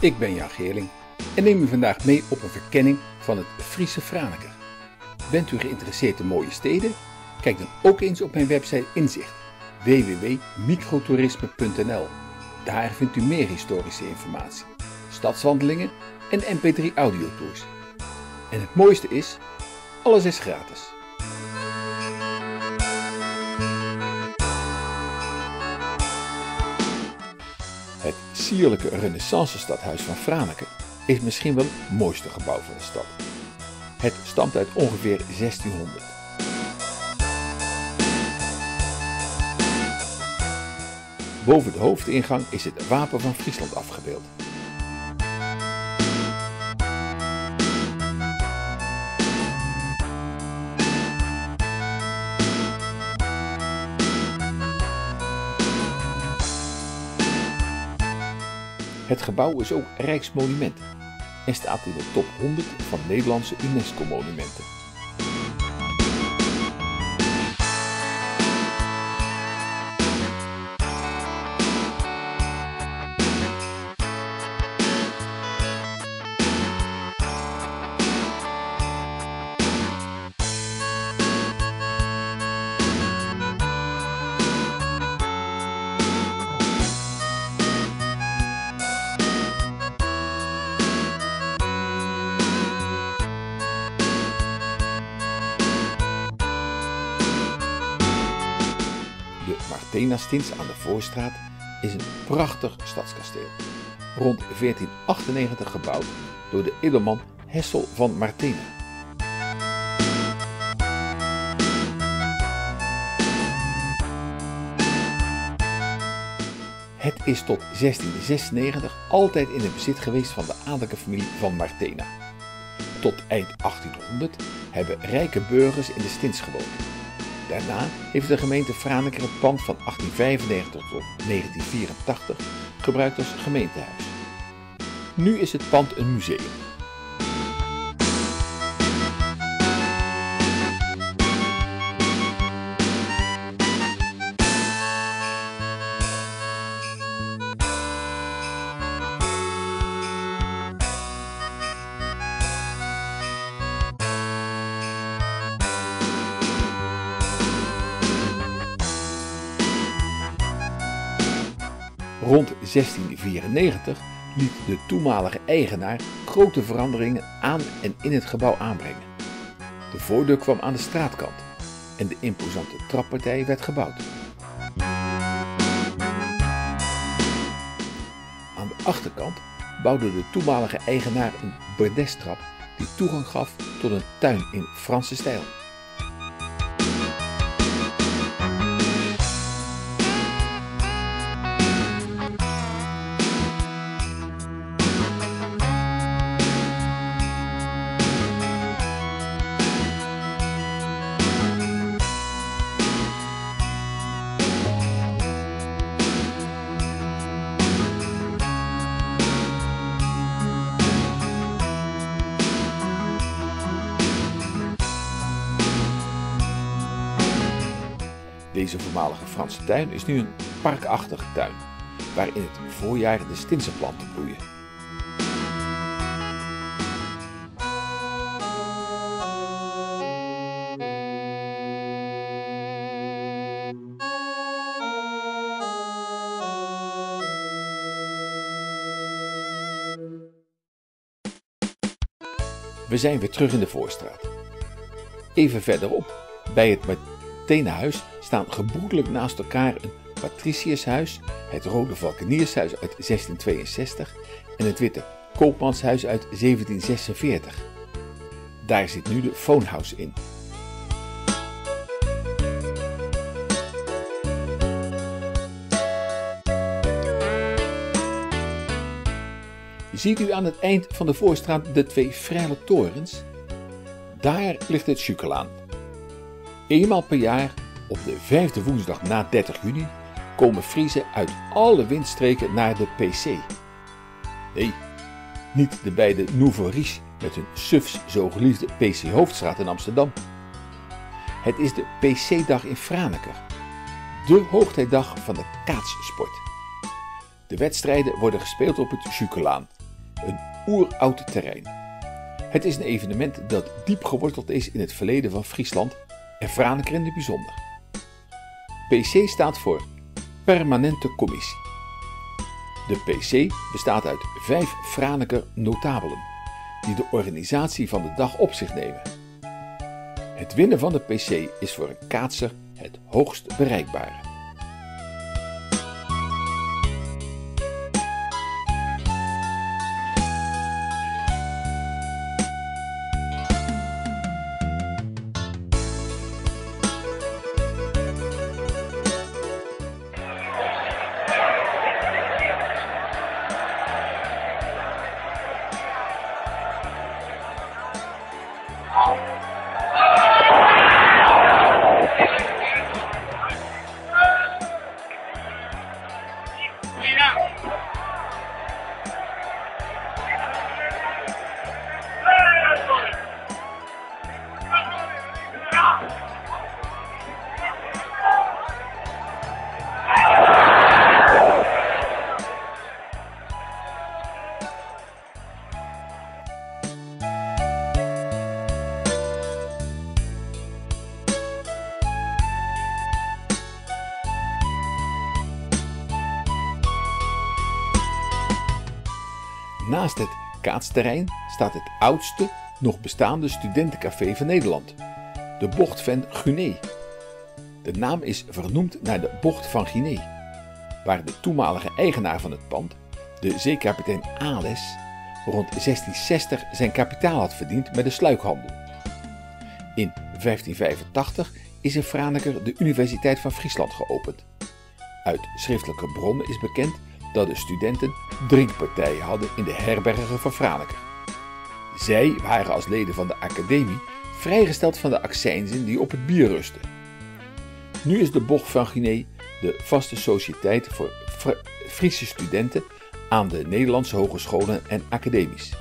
Ik ben Jan Geerling en neem u vandaag mee op een verkenning van het Friese Franeker. Bent u geïnteresseerd in mooie steden? Kijk dan ook eens op mijn website Inzicht www.microtoerisme.nl. Daar vindt u meer historische informatie, stadswandelingen en mp3 audiotours. En het mooiste is, alles is gratis. Sierlijke renaissance-stadhuis van Franeker is misschien wel het mooiste gebouw van de stad. Het stamt uit ongeveer 1600. Boven de hoofdingang is het wapen van Friesland afgebeeld. Het gebouw is ook Rijksmonument en staat in de top 100 van Nederlandse UNESCO-monumenten. De Martena-stins aan de Voorstraat is een prachtig stadskasteel. Rond 1498 gebouwd door de edelman Hessel van Martena. Het is tot 1696 altijd in het bezit geweest van de adellijke familie van Martena. Tot eind 1800 hebben rijke burgers in de stins gewoond. Daarna heeft de gemeente Franeker het pand van 1895 tot 1984 gebruikt als gemeentehuis. Nu is het pand een museum. Rond 1694 liet de toenmalige eigenaar grote veranderingen aan en in het gebouw aanbrengen. De voordeur kwam aan de straatkant en de imposante trappartij werd gebouwd. Aan de achterkant bouwde de toenmalige eigenaar een bordestrap die toegang gaf tot een tuin in Franse stijl. Deze voormalige Franse tuin is nu een parkachtige tuin, waar in het voorjaar de stinsenplanten bloeien. We zijn weer terug in de Voorstraat. Even verderop, bij het Martenahuis, staan gebroedelijk naast elkaar een Patriciushuis, het Rode Valkeniershuis uit 1662 en het Witte Koopmanshuis uit 1746. Daar zit nu de Foonhouse in. Ziet u aan het eind van de voorstraat de twee frele torens? Daar ligt het Chukelaan. Eenmaal per jaar, op de vijfde woensdag na 30 juni, komen Friesen uit alle windstreken naar de PC. Nee, niet de beide Nouveau Riche met hun sufs zo geliefde PC Hoofdstraat in Amsterdam. Het is de PC-dag in Franeker, de hoogtijdag van de kaatssport. De wedstrijden worden gespeeld op het Chukelaan, een oeroud terrein. Het is een evenement dat diep geworteld is in het verleden van Friesland en Franeker in het bijzonder. PC staat voor Permanente Commissie. De PC bestaat uit vijf Franeker notabelen die de organisatie van de dag op zich nemen. Het winnen van de PC is voor een kaatser het hoogst bereikbare. Mira. Naast het kaatsterrein staat het oudste nog bestaande studentencafé van Nederland, de Bocht van Guinee. De naam is vernoemd naar de Bocht van Guinee, waar de toenmalige eigenaar van het pand, de zeekapitein Ales, rond 1660 zijn kapitaal had verdiend met de sluikhandel. In 1585 is in Franeker de Universiteit van Friesland geopend. Uit schriftelijke bronnen is bekend dat de studenten drinkpartijen hadden in de herbergen van Franeker. Zij waren als leden van de academie vrijgesteld van de accijnzen die op het bier rusten. Nu is de Bocht van Guinee de vaste sociëteit voor Friese studenten aan de Nederlandse hogescholen en academies.